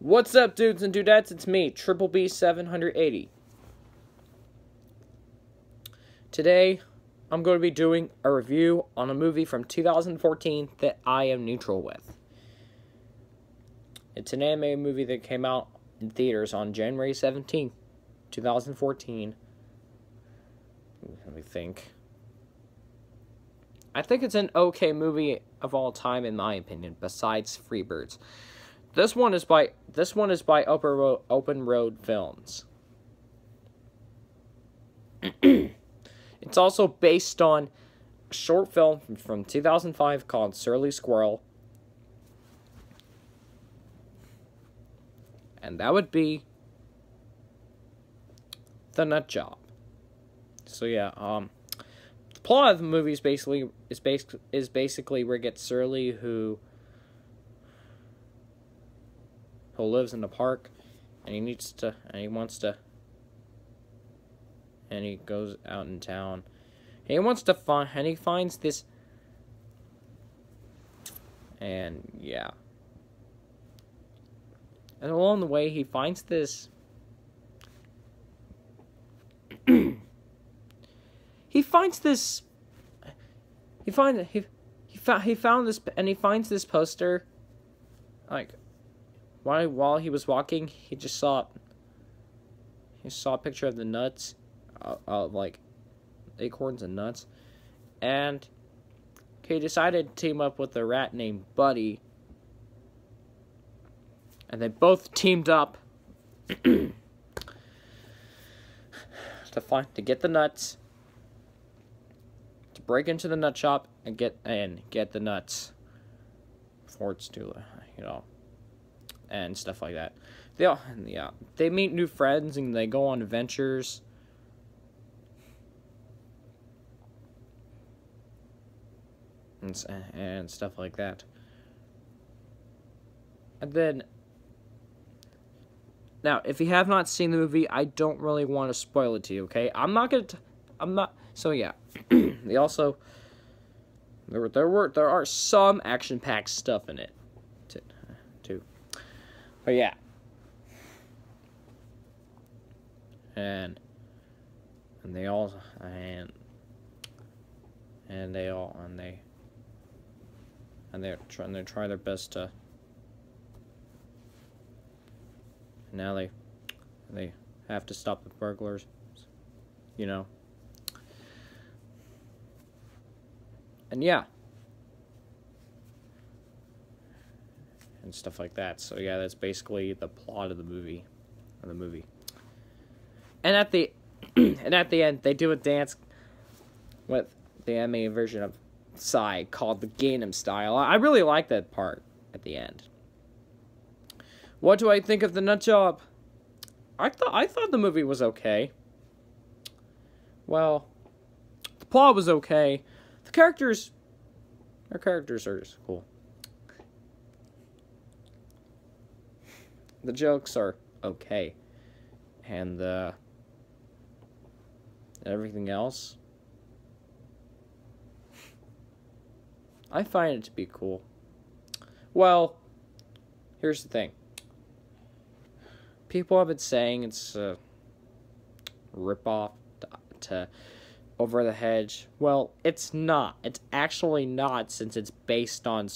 What's up, dudes and dudettes? It's me, Triple B 780. Today, I'm going to be doing a review on a movie from 2014 that I am neutral with. It's an anime movie that came out in theaters on January 17th, 2014. Let me think. I think it's an okay movie of all time, in my opinion, besides Free Birds. This one is by this one is by Open Road, Open Road Films. it's also based on a short film from, from 2005 called Surly Squirrel. And that would be The Nut Job. So yeah, um the plot of the movie is basically is based is basically Surly who who lives in the park and he needs to and he wants to and he goes out in town. And he wants to find and he finds this and yeah. And along the way he finds this he finds this he find he he found he found this and he finds this poster like while while he was walking, he just saw he saw a picture of the nuts, uh, of like acorns and nuts, and he decided to team up with a rat named Buddy, and they both teamed up to find to get the nuts, to break into the nut shop and get and get the nuts. Before it's too, you know and stuff like that. They all, yeah, they meet new friends and they go on adventures. And, and stuff like that. And then, now, if you have not seen the movie, I don't really want to spoil it to you, okay? I'm not gonna, i I'm not, so yeah. they also, there were, there were, there are some action-packed stuff in it. But yeah. And and they all and and they all and they and they're trying they try their best to now they they have to stop the burglars you know and yeah and stuff like that. So yeah, that's basically the plot of the movie, of the movie. And at the and at the end, they do a dance with the anime version of Psy called the Gangnam Style. I really like that part at the end. What do I think of the nut job? I thought I thought the movie was okay. Well, the plot was okay. The characters, their characters are cool. The jokes are okay. And uh, everything else, I find it to be cool. Well, here's the thing. People have been saying it's a ripoff to, to Over the Hedge. Well, it's not. It's actually not, since it's based on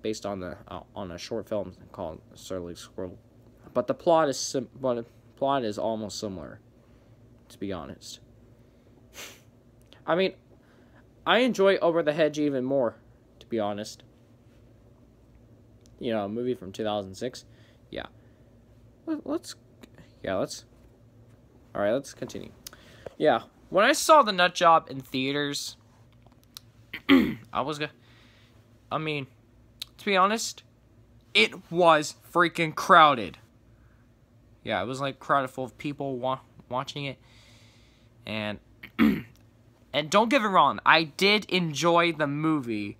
based on the uh, on a short film called Surly Squirrel but the plot is sim but the plot is almost similar, to be honest. I mean, I enjoy Over the Hedge even more, to be honest. You know, a movie from 2006. Yeah. Let's, yeah, let's, all right, let's continue. Yeah, when I saw The Nut Job in theaters, I was gonna, I mean, to be honest, it was freaking crowded yeah, it was like crowded full of people wa watching it, and and don't get it wrong, I did enjoy the movie,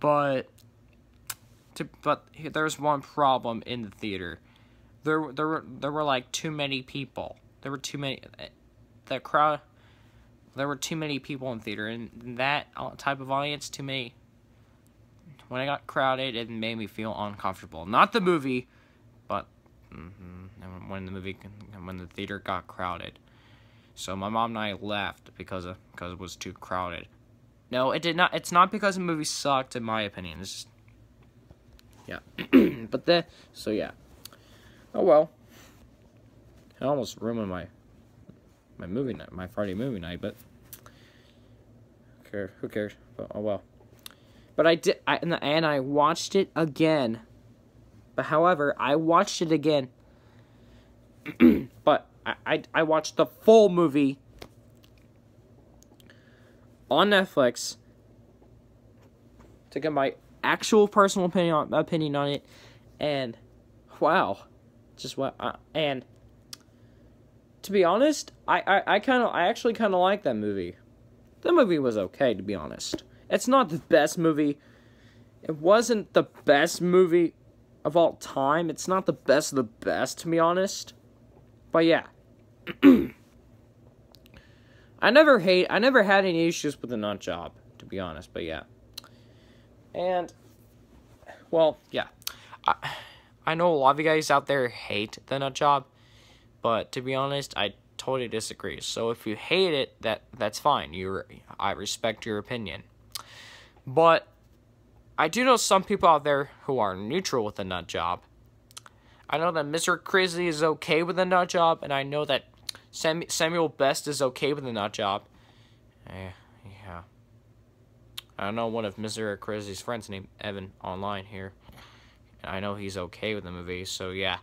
but to but there's one problem in the theater. There there were there were like too many people. There were too many. Eh, the crowd. There were too many people in theater, and that uh, type of audience to me. When I got crowded, it made me feel uncomfortable. Not the movie, Mm-hmm. When the movie, when the theater got crowded, so my mom and I left because of because it was too crowded. No, it did not. It's not because the movie sucked, in my opinion. It's just, yeah. but the so yeah. Oh well. I almost ruined my my movie night, my Friday movie night, but who cares? Who cares? Oh well. But I did, I, and I watched it again. But however, I watched it again. but I, I, I watched the full movie on Netflix to get my actual personal opinion on, opinion on it, and wow, just what uh, and to be honest, I I, I kind of I actually kind of like that movie. The movie was okay to be honest. It's not the best movie. It wasn't the best movie of all time. It's not the best of the best to be honest. But yeah. I never hate I never had any issues with the nut job, to be honest, but yeah. And well, yeah. I I know a lot of you guys out there hate the nut job, but to be honest, I totally disagree. So if you hate it, that that's fine. You I respect your opinion. But I do know some people out there who are neutral with the nut job. I know that Mr. Crisley is okay with the nut job, and I know that Sam Samuel Best is okay with the nut job. Eh, yeah. I know one of Mr. Crisley's friends named Evan online here. And I know he's okay with the movie, so yeah.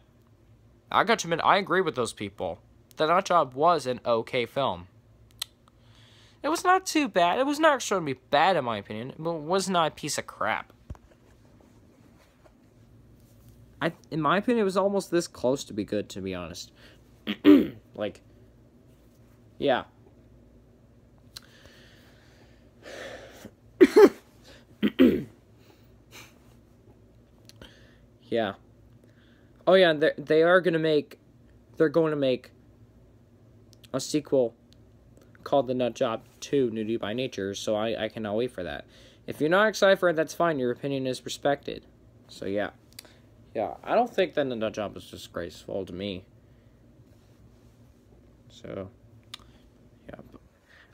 I got to admit, I agree with those people. The Nut Job was an okay film. It was not too bad. It was not extremely bad, in my opinion, but it was not a piece of crap. I, in my opinion, it was almost this close to be good, to be honest. like, yeah. yeah. Oh yeah, they they are gonna make, they're going to make a sequel called The Nut Job 2 Nutty by Nature, so I, I cannot wait for that. If you're not excited for it, that's fine. Your opinion is respected. So yeah. Yeah, I don't think that The Nut Job is disgraceful to me. So, yeah.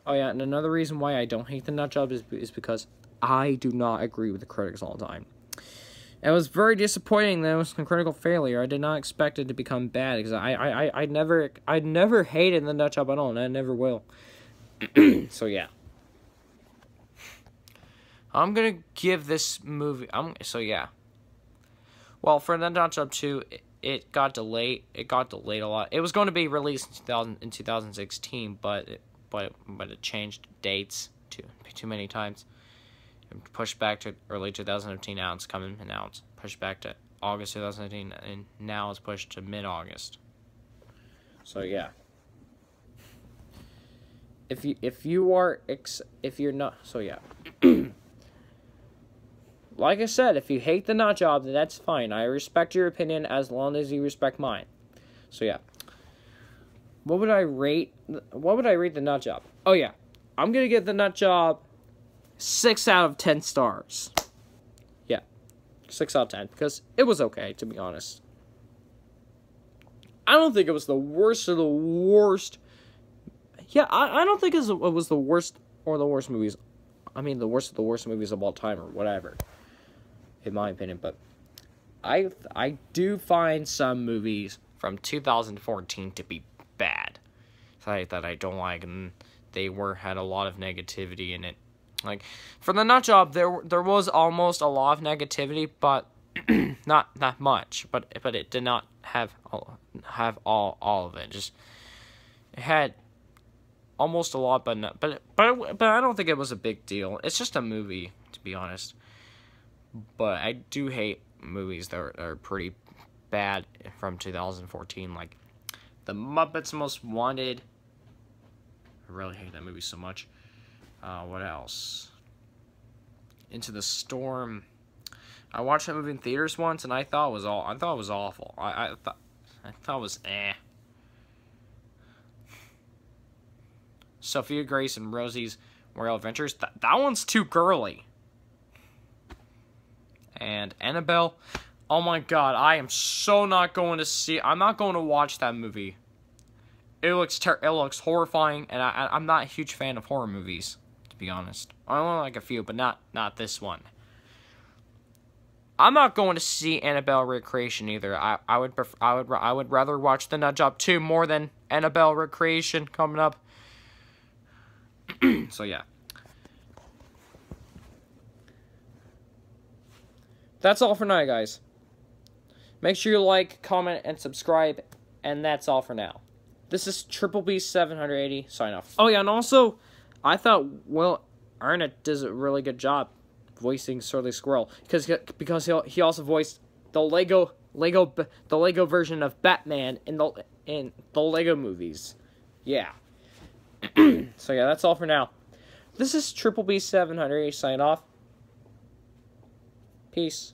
Oh yeah, and another reason why I don't hate The Nut Job is, is because I do not agree with the critics all the time. It was very disappointing that it was a critical failure. I did not expect it to become bad because I, I, I, I never I never hated the nut job at all, and I never will. so yeah. I'm gonna give this movie. I'm so yeah. Well, for the Nut Job two, it, it, got delayed. It got delayed a lot. It was going to be released in 2000 in 2016, but it, but but it changed dates too too many times pushed back to early 2015. Now it's coming, and now it's pushed back to August 2015, and now it's pushed to mid-August. So yeah. If you if you are ex if you're not so yeah. like I said, if you hate the nut job, then that's fine. I respect your opinion as long as you respect mine. So yeah. What would I rate? What would I rate the nut job? Oh yeah, I'm gonna give the nut job 6 out of 10 stars. Yeah, 6 out of 10, because it was okay, to be honest. I don't think it was the worst of the worst. Yeah, I, I don't think it was the worst or the worst movies. I mean, the worst of the worst movies of all time, or whatever, in my opinion. But I I do find some movies from 2014 to be bad. That I don't like, and they were had a lot of negativity in it. Like for the nut job, there there was almost a lot of negativity, but not that much. But but it did not have all, have all all of it. Just it had almost a lot, but but but but I don't think it was a big deal. It's just a movie, to be honest. But I do hate movies that are, are pretty bad from 2014, like The Muppets Most Wanted. I really hate that movie so much. Uh, what else? Into the Storm. I watched that movie in theaters once, and I thought it was all. I thought it was awful. I, I thought. I thought it was eh. Sophia Grace and Rosie's Royal Adventures. Th that one's too girly. And Annabelle. Oh my god, I am so not going to see. I'm not going to watch that movie. It looks ter- it looks horrifying, and I, I'm not a huge fan of horror movies, to be honest. I only like a few, but not not this one. I'm not going to see Annabelle Recreation either. I, I would prefer, I would I would rather watch The Nut Job 2 more than Annabelle Recreation coming up. so yeah. That's all for now, guys. Make sure you like, comment, and subscribe, and that's all for now. This is Triple B 780 sign off. Oh yeah, and also, I thought Will Arnett does a really good job voicing Surly Squirrel because because he he also voiced the Lego Lego the Lego version of Batman in the in the Lego movies. Yeah. so yeah, that's all for now. This is Triple B 780 sign off. Peace.